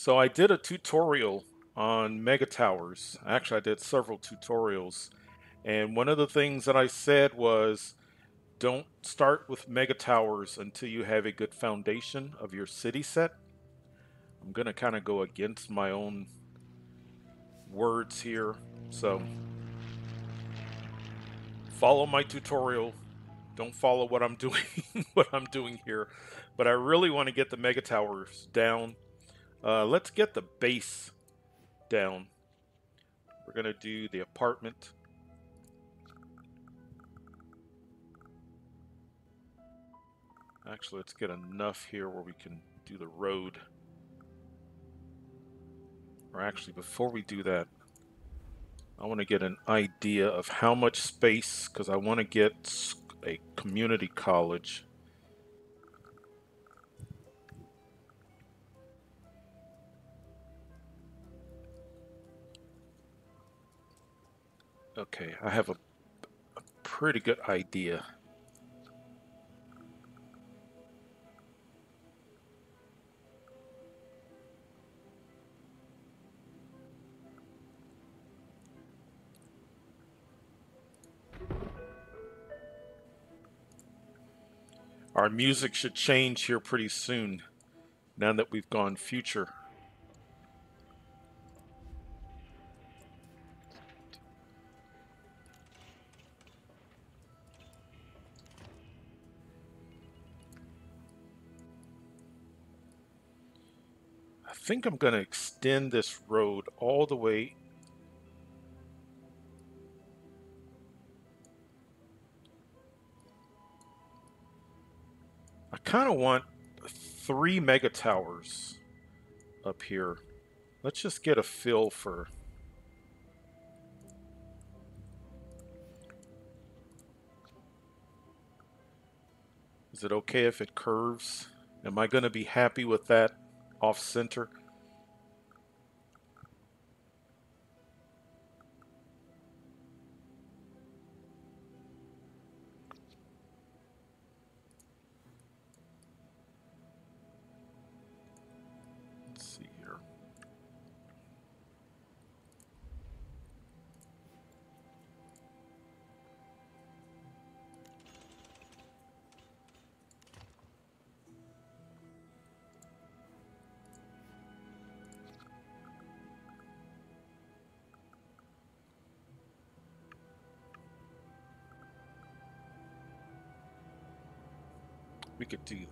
So I did a tutorial on mega towers. Actually, I did several tutorials. And one of the things that I said was don't start with mega towers until you have a good foundation of your city set. I'm going to kind of go against my own words here. So follow my tutorial. Don't follow what I'm doing what I'm doing here. But I really want to get the mega towers down. Uh, let's get the base down. We're going to do the apartment. Actually, let's get enough here where we can do the road. Or actually, before we do that, I want to get an idea of how much space, because I want to get a community college. Okay, I have a, a pretty good idea. Our music should change here pretty soon, now that we've gone future. Think I'm going to extend this road all the way I kind of want three mega towers up here. Let's just get a feel for... Is it okay if it curves? Am I going to be happy with that off-center? we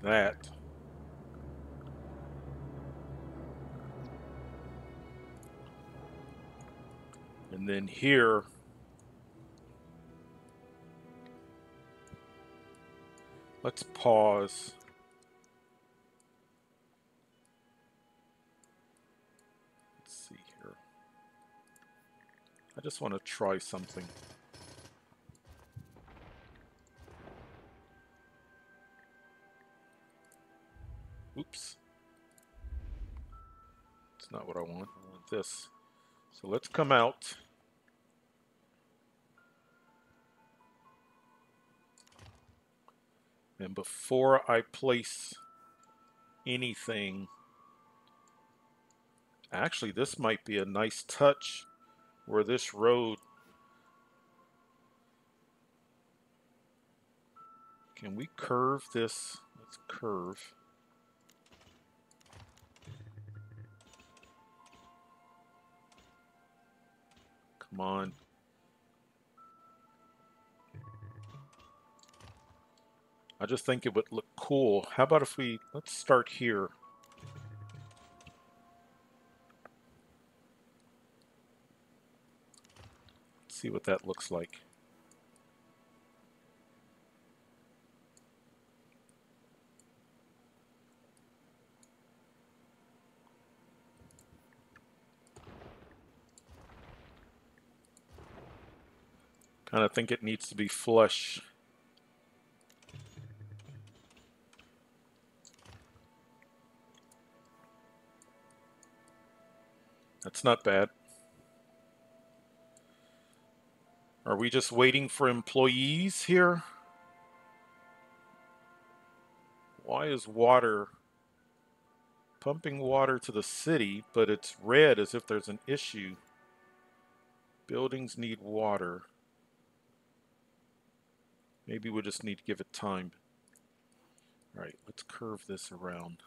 that. And then here, let's pause. Let's see here. I just want to try something. Oops. It's not what I want. I want this. So let's come out. And before I place anything, actually this might be a nice touch where this road Can we curve this? Let's curve. Come on. I just think it would look cool. How about if we, let's start here. see what that looks like. Kind of think it needs to be flush. That's not bad. Are we just waiting for employees here? Why is water Pumping water to the city, but it's red as if there's an issue. Buildings need water. Maybe we just need to give it time. All right, let's curve this around.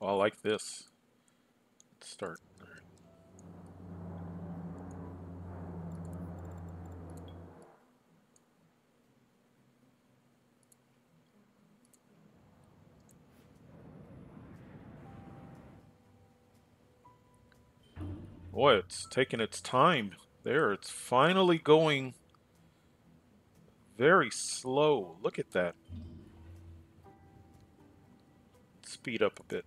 I like this. Let's start. Boy, it's taking its time. There, it's finally going very slow. Look at that. Speed up a bit.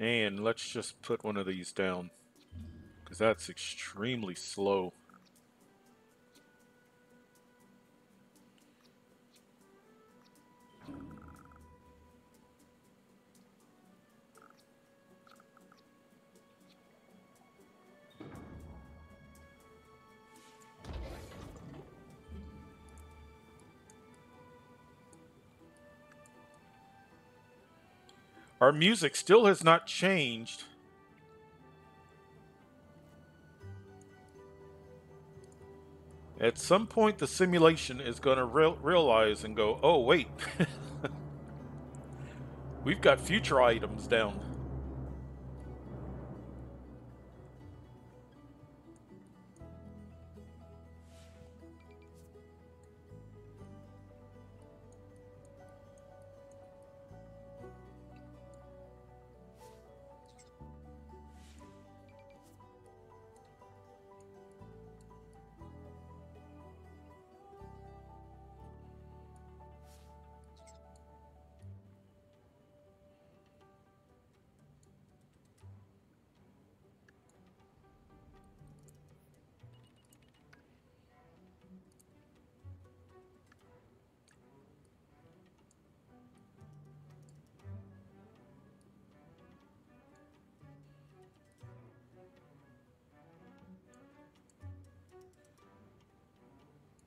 And let's just put one of these down. Because that's extremely slow. Our music still has not changed. At some point, the simulation is going to re realize and go, oh, wait. We've got future items down.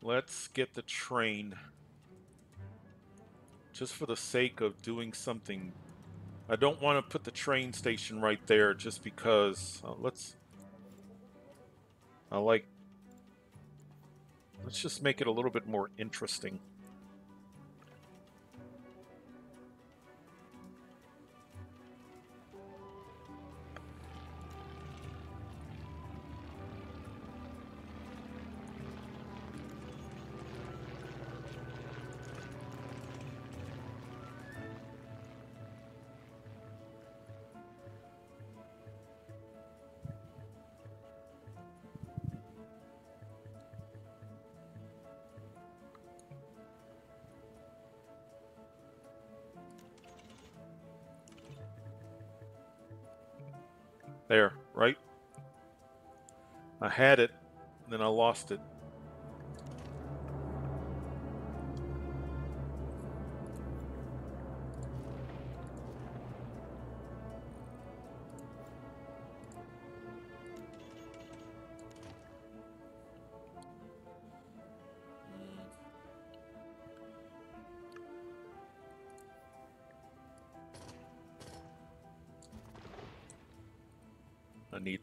Let's get the train. Just for the sake of doing something. I don't want to put the train station right there just because. Uh, let's... I like... Let's just make it a little bit more interesting. There, right? I had it, then I lost it.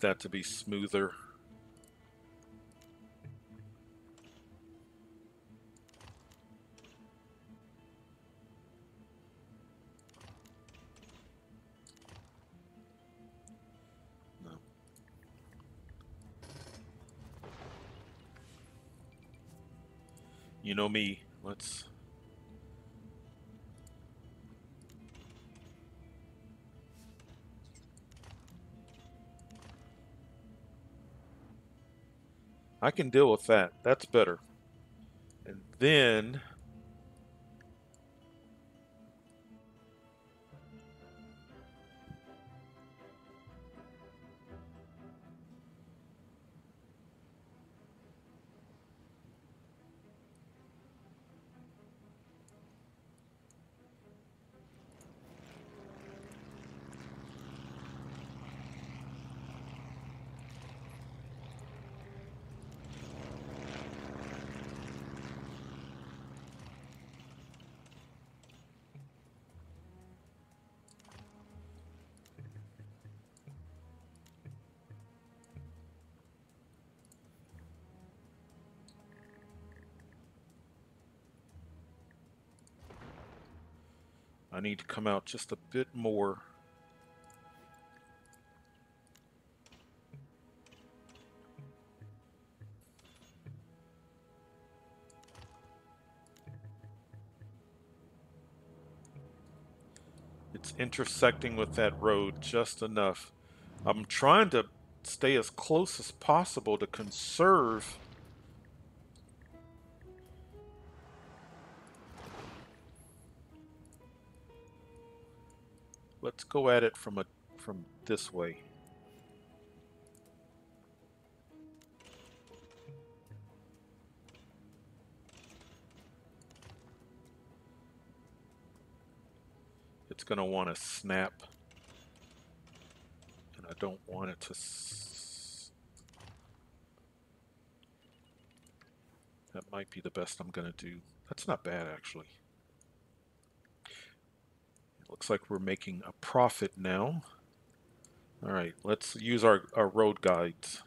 That to be smoother. You know me. Let's I can deal with that. That's better. And then... I need to come out just a bit more. It's intersecting with that road just enough. I'm trying to stay as close as possible to conserve Let's go at it from a from this way. It's going to want to snap. And I don't want it to... That might be the best I'm going to do. That's not bad, actually. Looks like we're making a profit now. All right, let's use our, our road guides.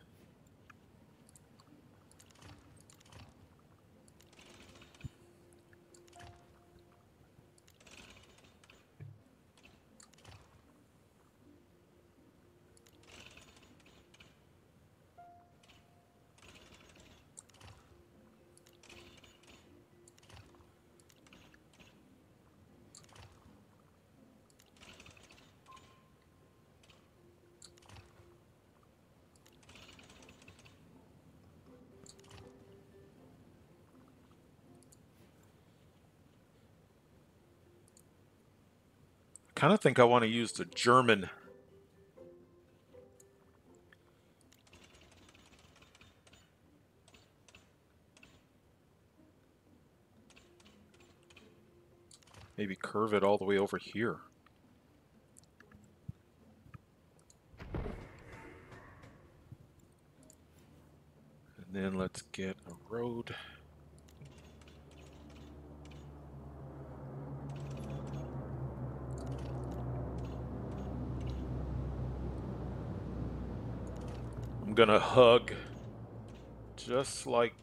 Kind of think I want to use the German maybe curve it all the way over here. And then let's get a road. Gonna hug just like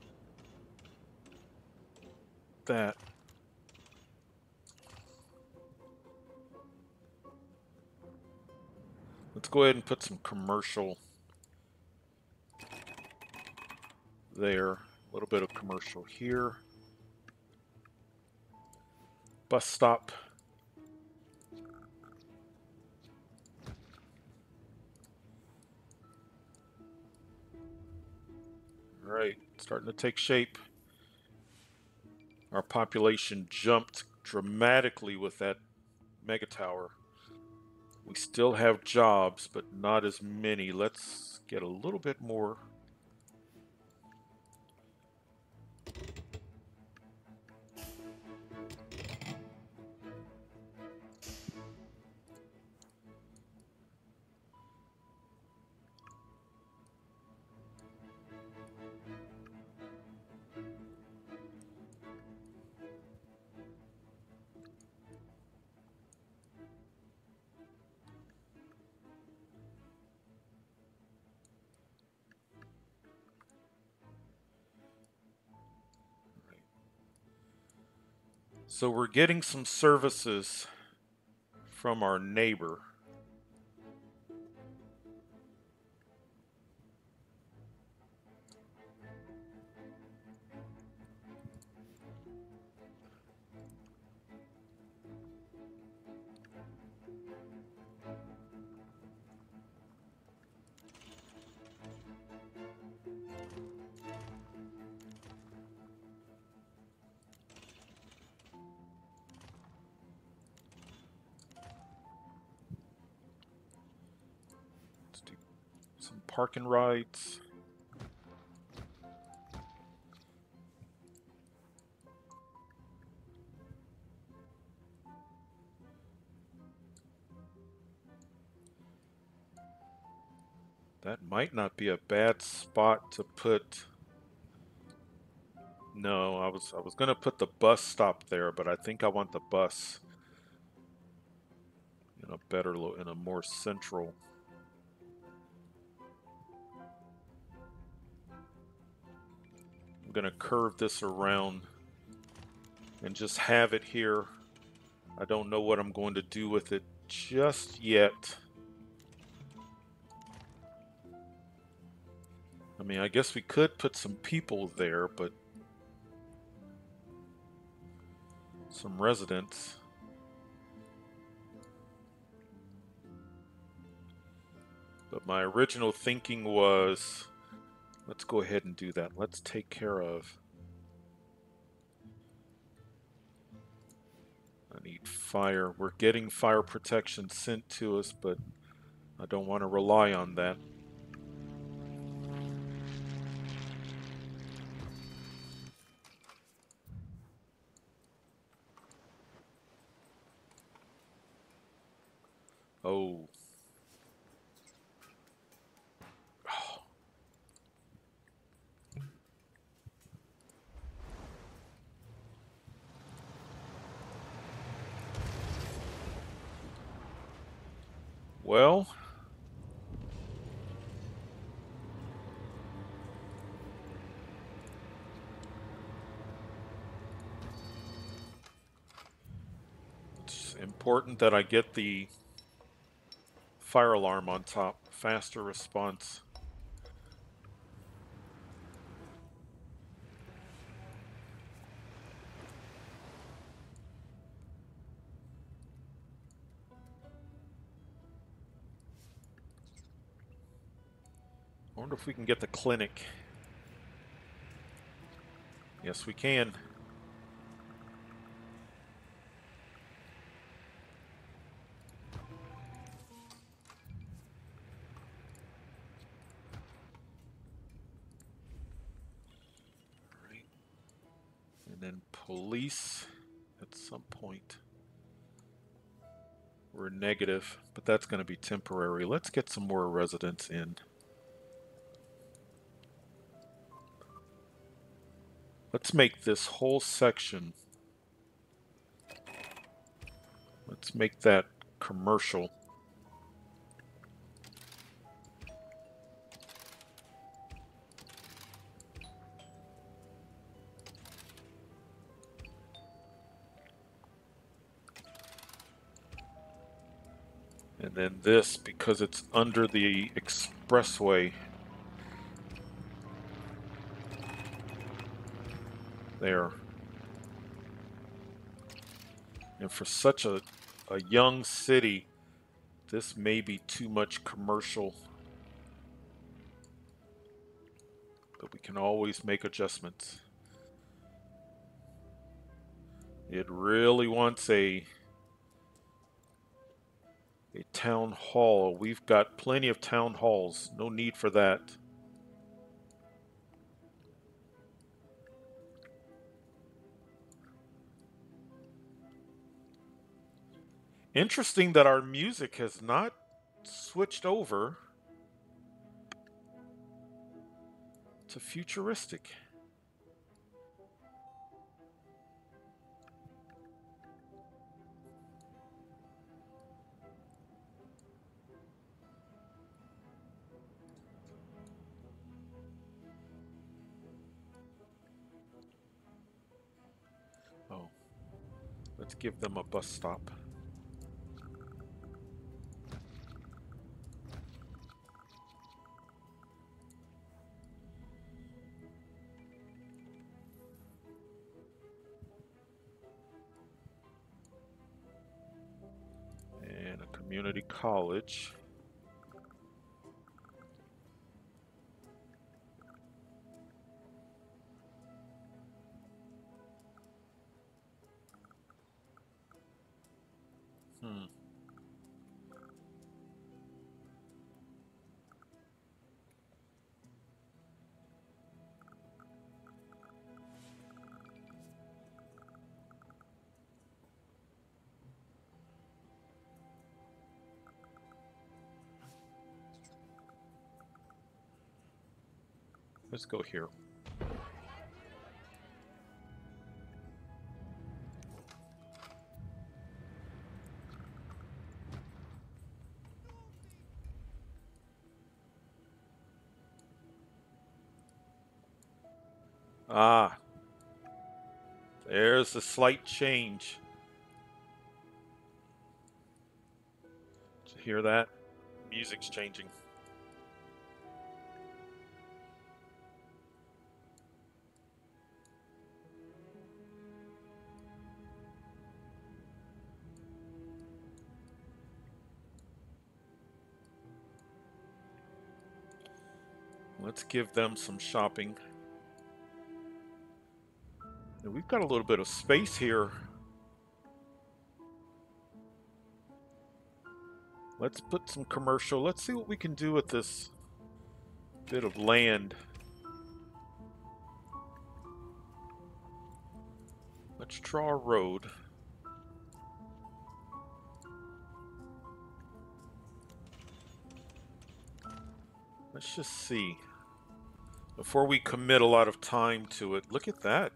that. Let's go ahead and put some commercial there. A little bit of commercial here. Bus stop. Right, starting to take shape. Our population jumped dramatically with that mega tower. We still have jobs, but not as many. Let's get a little bit more So we're getting some services from our neighbor. Park and rides. That might not be a bad spot to put. No, I was I was gonna put the bus stop there, but I think I want the bus in a better in a more central going to curve this around and just have it here I don't know what I'm going to do with it just yet. I mean, I guess we could put some people there, but some residents. But my original thinking was, let's go ahead and do that. Let's take care of I need fire. We're getting fire protection sent to us, but I don't want to rely on that. Oh. Well, it's important that I get the fire alarm on top. Faster response. We can get the clinic. Yes, we can. And then police at some point. We're negative, but that's going to be temporary. Let's get some more residents in. Let's make this whole section, let's make that commercial. And then this, because it's under the expressway, there. And for such a, a young city, this may be too much commercial. But we can always make adjustments. It really wants a a town hall. We've got plenty of town halls. No need for that. Interesting that our music has not switched over to futuristic. Oh, let's give them a bus stop. College. Let's go here. Ah. There's a slight change. Did you hear that? Music's changing. Let's give them some shopping. And we've got a little bit of space here. Let's put some commercial. Let's see what we can do with this bit of land. Let's draw a road. Let's just see. Before we commit a lot of time to it, look at that.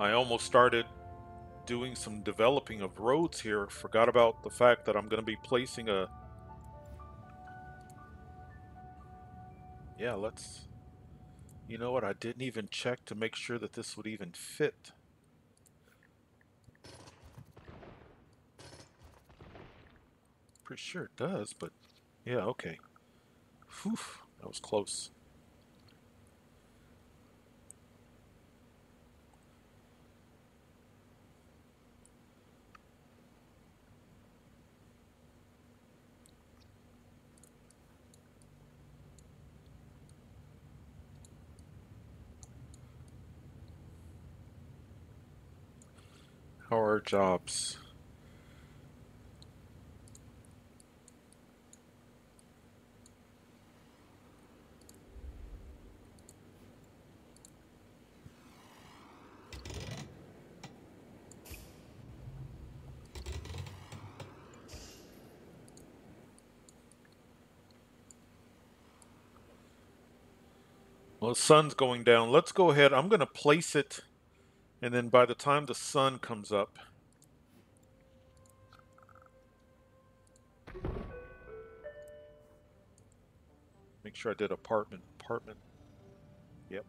I almost started doing some developing of roads here. Forgot about the fact that I'm going to be placing a... Yeah, let's... You know what? I didn't even check to make sure that this would even fit. Pretty sure it does, but... Yeah, okay. Whew, that was close. How jobs? Well, sun's going down. Let's go ahead. I'm going to place it and then by the time the sun comes up, make sure I did apartment, apartment. Yep.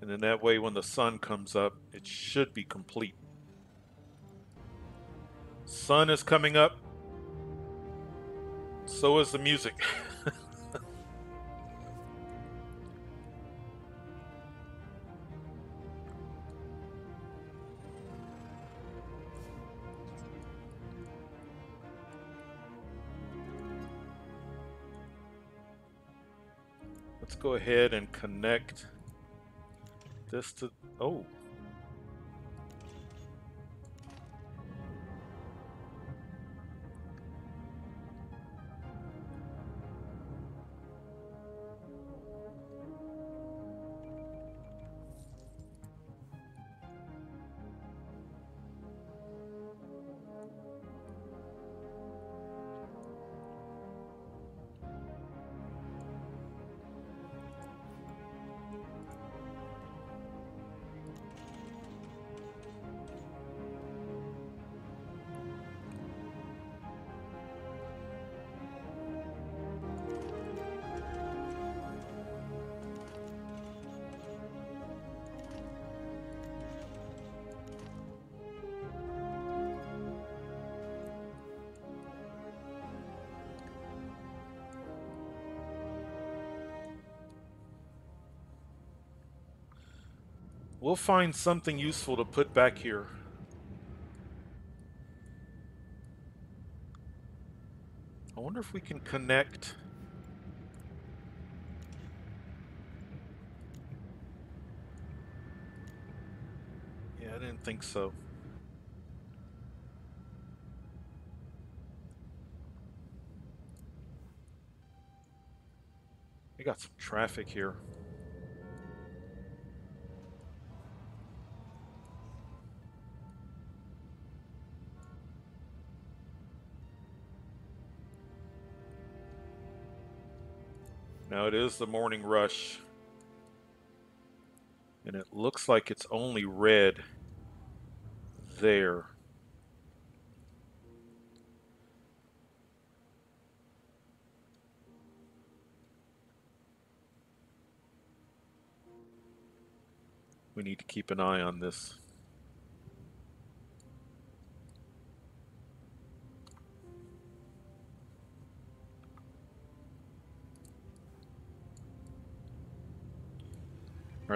And then that way when the sun comes up, it should be complete. Sun is coming up. So is the music. go ahead and connect this to, oh, We'll find something useful to put back here. I wonder if we can connect... Yeah, I didn't think so. We got some traffic here. Now it is the morning rush. And it looks like it's only red there. We need to keep an eye on this.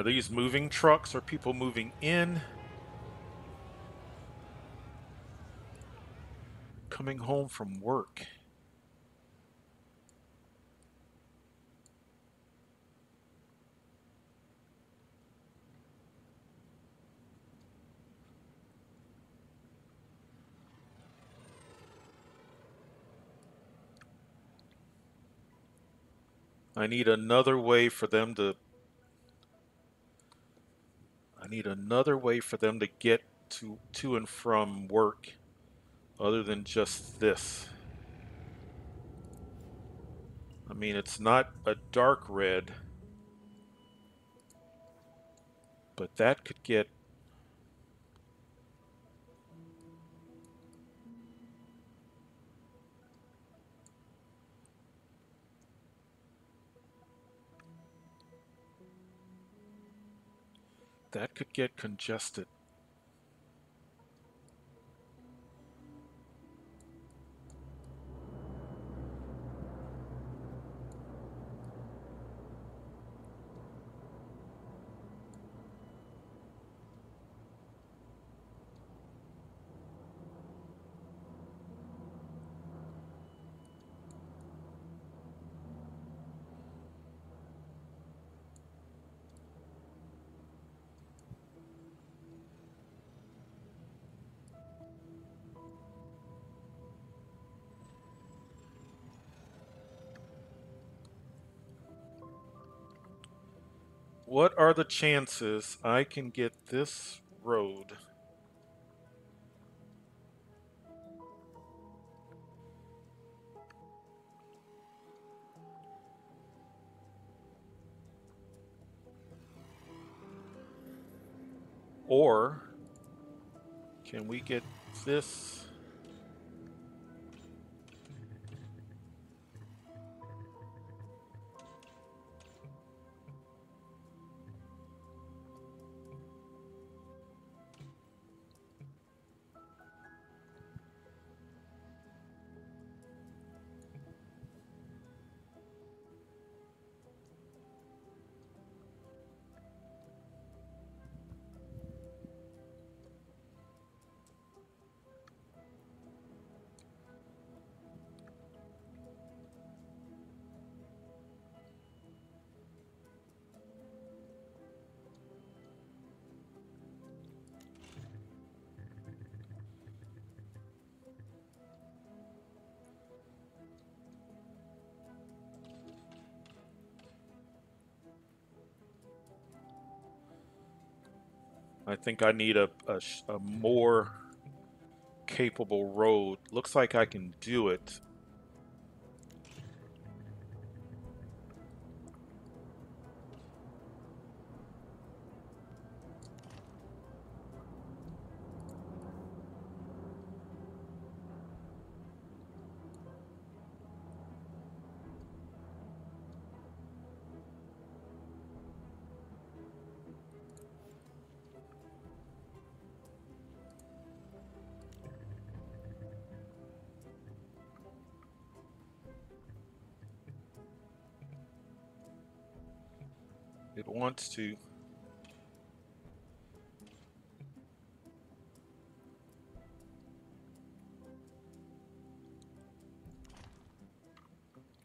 Are these moving trucks? Are people moving in? Coming home from work. I need another way for them to need another way for them to get to to and from work other than just this. I mean, it's not a dark red, but that could get that could get congested. What are the chances I can get this road? Or can we get this I think I need a, a, a, more capable road. Looks like I can do it.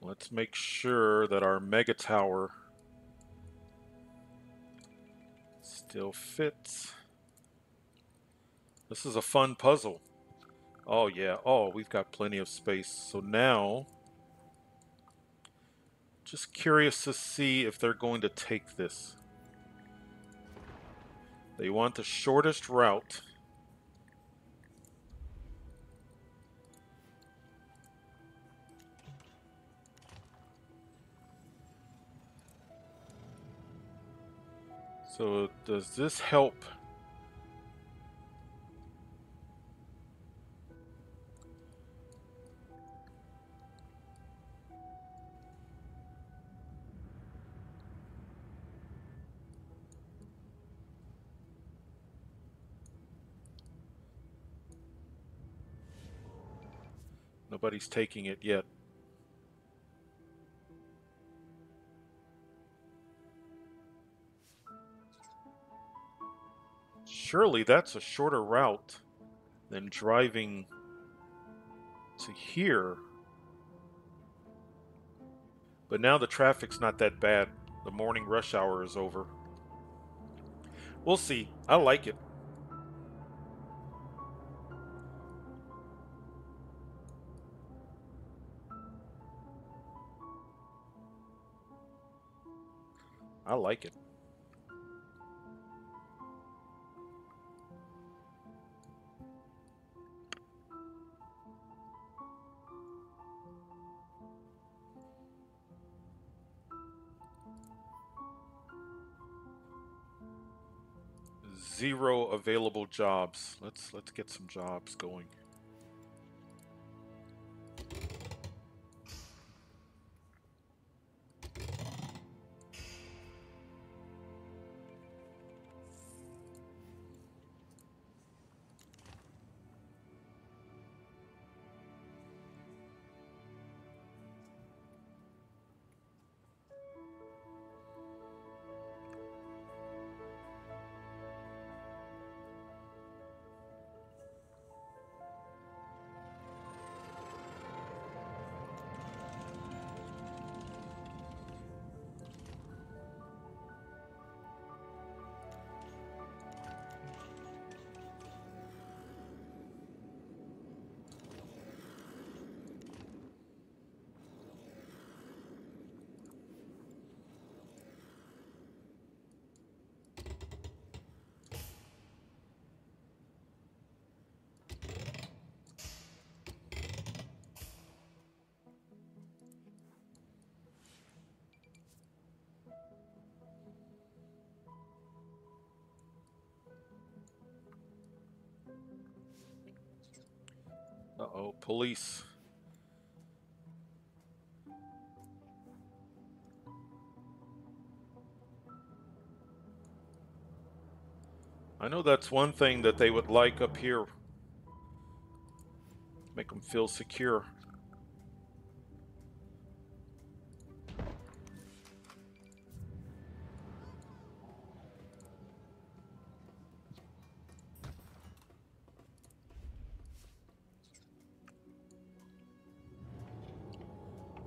Let's make sure that our mega tower still fits. This is a fun puzzle. Oh, yeah. Oh, we've got plenty of space. So now, just curious to see if they're going to take this. They want the shortest route. So does this help Nobody's taking it yet. Surely that's a shorter route than driving to here. But now the traffic's not that bad. The morning rush hour is over. We'll see. I like it. I like it. Zero available jobs. Let's let's get some jobs going. Uh-oh, police. I know that's one thing that they would like up here. Make them feel secure.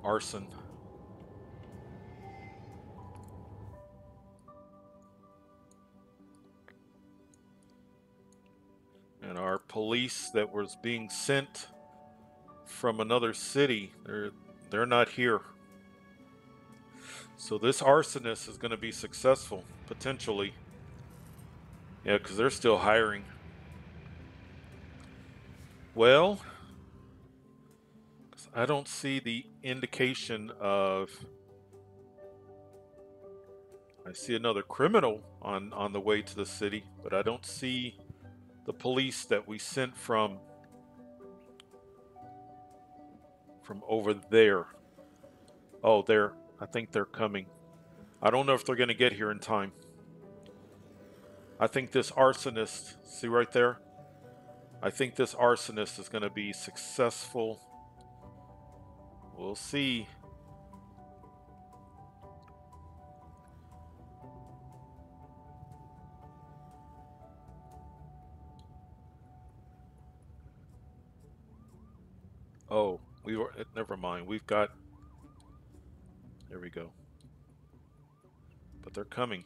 Arson. And our police that was being sent from another city, they're they're not here. So this arsonist is going to be successful, potentially. Yeah, because they're still hiring. Well, I don't see the indication of. I see another criminal on on the way to the city, but I don't see the police that we sent from from over there. Oh, they're I think they're coming. I don't know if they're going to get here in time. I think this arsonist, see right there? I think this arsonist is going to be successful We'll see. Oh, we were. Eh, never mind. We've got. There we go. But they're coming.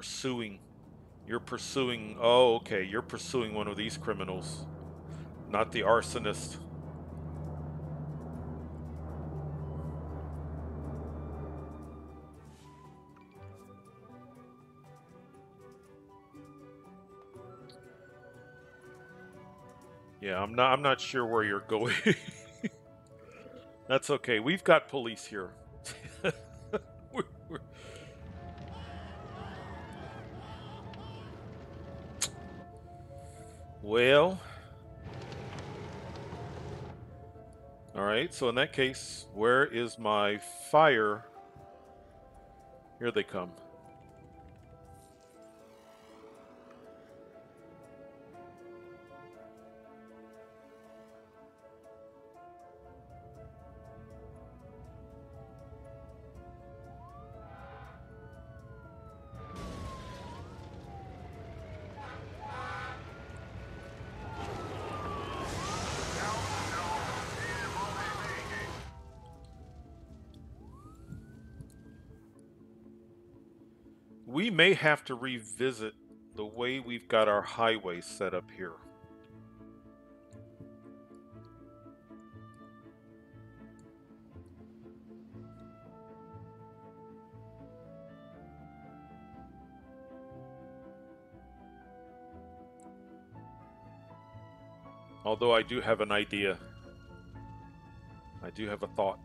Pursuing. You're pursuing. Oh, okay. You're pursuing one of these criminals, not the arsonist. Yeah, I'm not. I'm not sure where you're going. That's okay. We've got police here. Well. All right. So in that case, where is my fire? Here they come. We may have to revisit the way we've got our highway set up here. Although I do have an idea. I do have a thought.